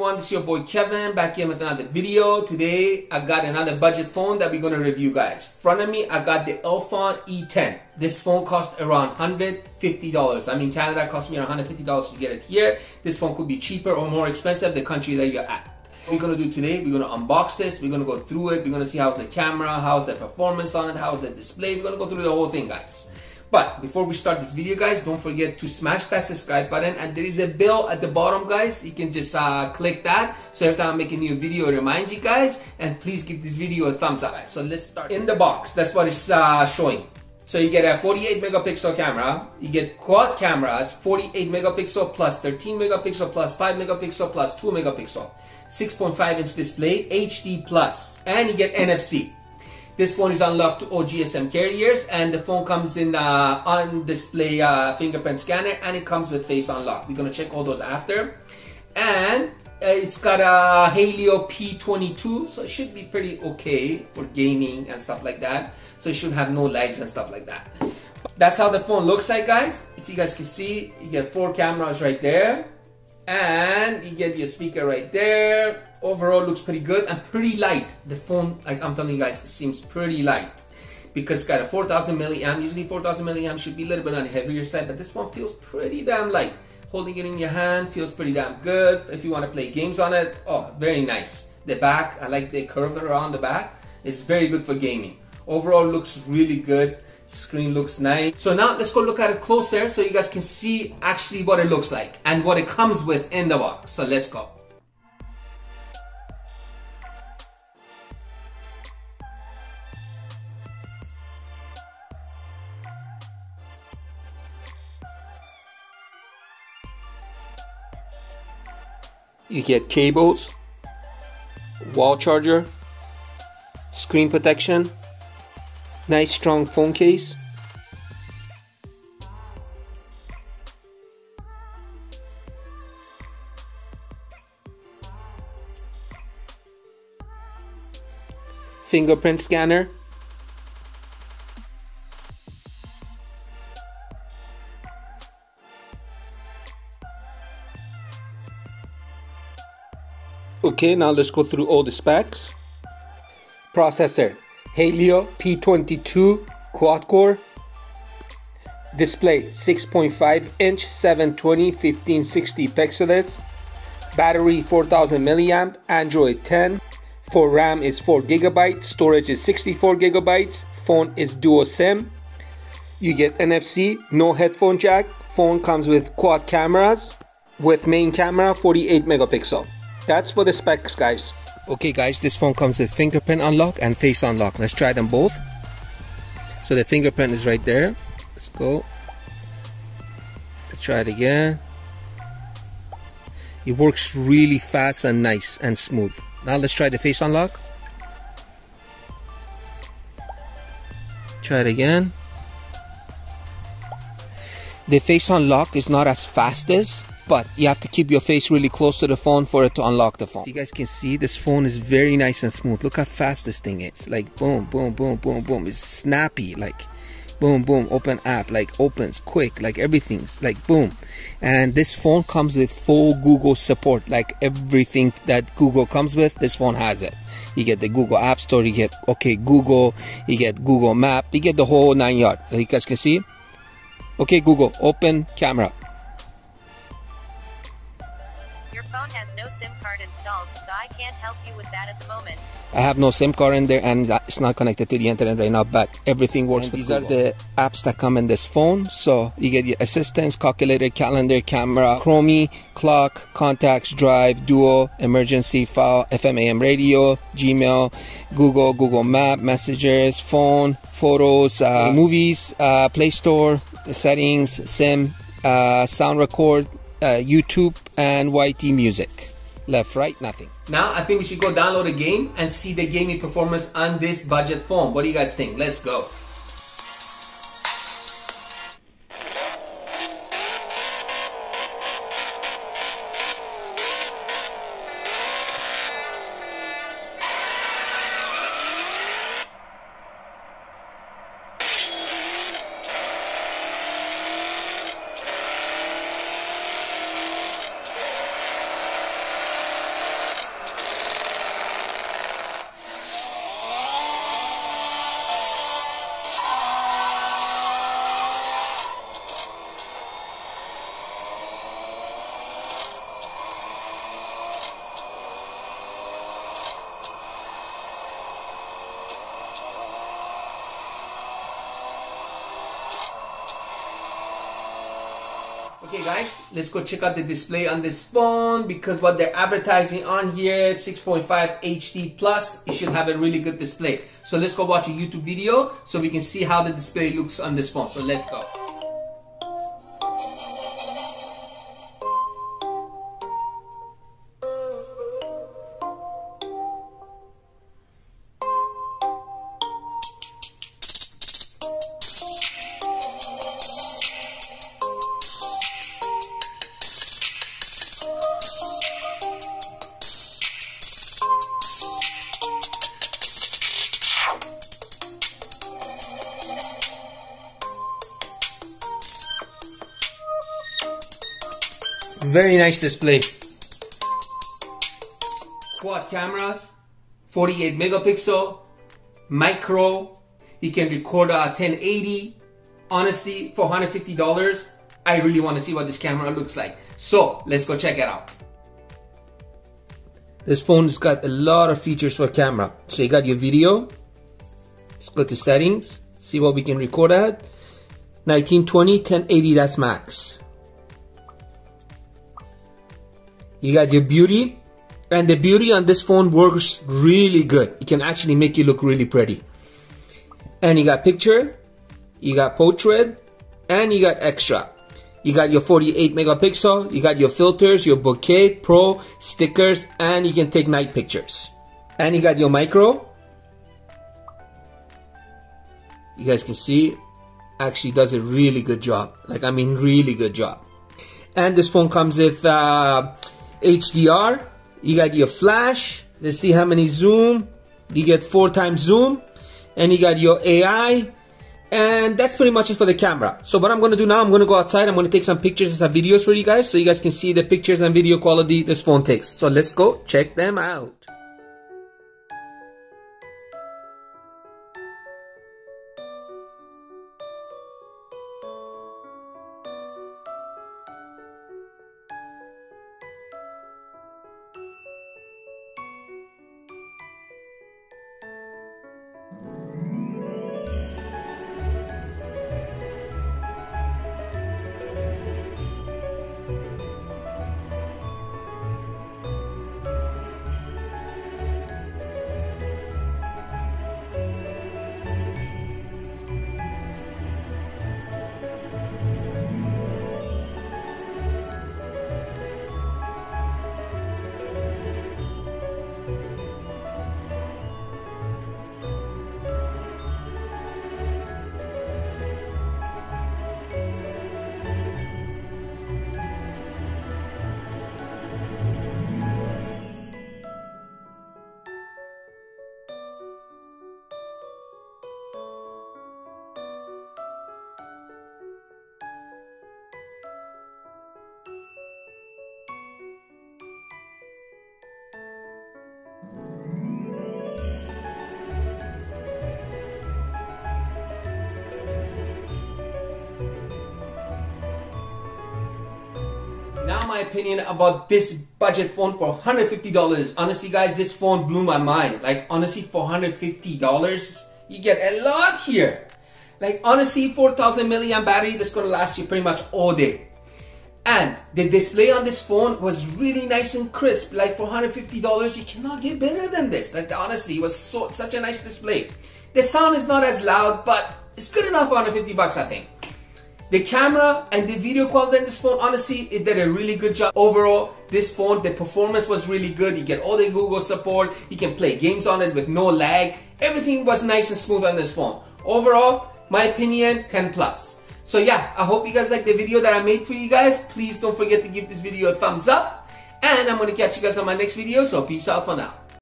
everyone, this is your boy Kevin back in with another video. Today I got another budget phone that we're gonna review guys. Front of me I got the Elephone E10. This phone cost around $150. I mean Canada cost me around $150 to get it here. This phone could be cheaper or more expensive the country that you're at. What we're gonna do today, we're gonna unbox this, we're gonna go through it, we're gonna see how's the camera, how's the performance on it, how's the display, we're gonna go through the whole thing guys. But before we start this video guys, don't forget to smash that subscribe button and there is a bell at the bottom guys. You can just uh, click that. So every time I make a new video, it reminds you guys. And please give this video a thumbs up. So let's start. In the box, that's what it's uh, showing. So you get a 48 megapixel camera, you get quad cameras, 48 megapixel plus 13 megapixel plus 5 megapixel plus 2 megapixel, 6.5 inch display, HD plus, and you get NFC. This phone is unlocked to all GSM carriers and the phone comes in uh, on display uh, fingerprint scanner and it comes with face unlock. We're gonna check all those after. And uh, it's got a Helio P22 so it should be pretty okay for gaming and stuff like that. So it should have no lags and stuff like that. That's how the phone looks like guys. If you guys can see, you get four cameras right there and you get your speaker right there. Overall looks pretty good and pretty light. The phone like i'm telling you guys seems pretty light. Because it's got a 4000 milliamp usually 4000 milliamp should be a little bit on the heavier side but this one feels pretty damn light. Holding it in your hand feels pretty damn good. If you want to play games on it oh very nice. The back i like the curve around the back. It's very good for gaming. Overall looks really good Screen looks nice. So now let's go look at it closer so you guys can see actually what it looks like and what it comes with in the box. So let's go. You get cables, wall charger, screen protection, Nice strong phone case. Fingerprint scanner. Okay, now let's go through all the specs. Processor Helio P22 quad core. Display 6.5 inch 720 1560 pixels. Battery 4000 milliamp android 10 for ram is 4 gigabyte storage is 64 gigabytes phone is dual sim. You get nfc no headphone jack. Phone comes with quad cameras with main camera 48 megapixel. That's for the specs guys Okay guys, this phone comes with fingerprint unlock and face unlock. Let's try them both. So the fingerprint is right there. Let's go. Let's try it again. It works really fast and nice and smooth. Now let's try the face unlock. Try it again. The face unlock is not as fast as but you have to keep your face really close to the phone for it to unlock the phone. You guys can see this phone is very nice and smooth. Look how fast this thing is. Like boom, boom, boom, boom, boom. It's snappy. Like boom, boom, open app. Like opens quick. Like everything's like boom. And this phone comes with full Google support. Like everything that Google comes with, this phone has it. You get the Google App Store. You get okay Google. You get Google Map. You get the whole nine yard. You guys can see. Okay, Google, open camera. Phone has no SIM card installed, so I can't help you with that at the moment. I have no SIM card in there and it's not connected to the internet right now, but everything works. And these Google. are the apps that come in this phone. So you get your assistance, calculator, calendar, camera, Chromie, clock, contacts, drive, duo, emergency file, FM AM radio, Gmail, Google, Google Map, messages, phone, photos, uh, movies, uh, Play Store, settings, SIM, uh, sound record, uh, YouTube and YT Music. Left, right, nothing. Now I think we should go download a game and see the gaming performance on this budget phone. What do you guys think? Let's go. Okay guys, let's go check out the display on this phone because what they're advertising on here, 6.5 HD plus, it should have a really good display. So let's go watch a YouTube video so we can see how the display looks on this phone. So let's go. Very nice display. Quad cameras, 48 megapixel, micro. You can record uh, at 1080. Honestly, for $150, I really want to see what this camera looks like. So let's go check it out. This phone's got a lot of features for camera. So you got your video. Let's go to settings, see what we can record at. 1920, 1080, that's max. You got your beauty, and the beauty on this phone works really good. It can actually make you look really pretty. And you got picture, you got portrait, and you got extra. You got your 48 megapixel, you got your filters, your bokeh, pro, stickers, and you can take night pictures. And you got your micro. You guys can see, actually does a really good job. Like, I mean, really good job. And this phone comes with uh, HDR. You got your flash. Let's see how many zoom. You get four times zoom. And you got your AI. And that's pretty much it for the camera. So what I'm to do now, I'm to go outside. I'm to take some pictures and some videos for you guys. So you guys can see the pictures and video quality this phone takes. So let's go check them out. Now my opinion about this budget phone for $150. Honestly guys, this phone blew my mind. Like honestly for $150, you get a lot here. Like honestly 4000 milliamp battery that's gonna last you pretty much all day. And the display on this phone was really nice and crisp. Like for $150, you cannot get better than this. Like honestly, it was so such a nice display. The sound is not as loud, but it's good enough for 150 bucks, I think. The camera and the video quality on this phone, honestly, it did a really good job. Overall, this phone, the performance was really good. You get all the Google support. You can play games on it with no lag. Everything was nice and smooth on this phone. Overall, my opinion, 10 plus. So yeah, I hope you guys like the video that I made for you guys. Please don't forget to give this video a thumbs up. And I'm going to catch you guys on my next video. So peace out for now.